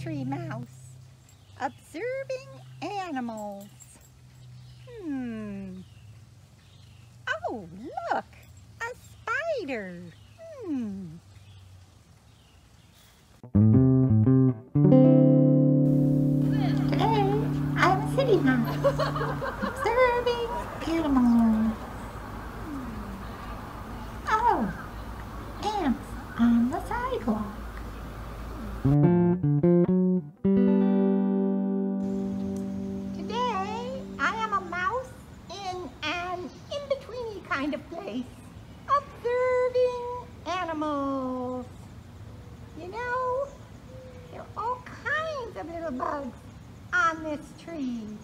tree mouse. Observing animals. Hmm. Oh, look! A spider! Hmm. Today I'm a City Mouse. Observing animals. Oh, ants on the sidewalk. Kind of place, observing animals. You know, there are all kinds of little bugs on this tree.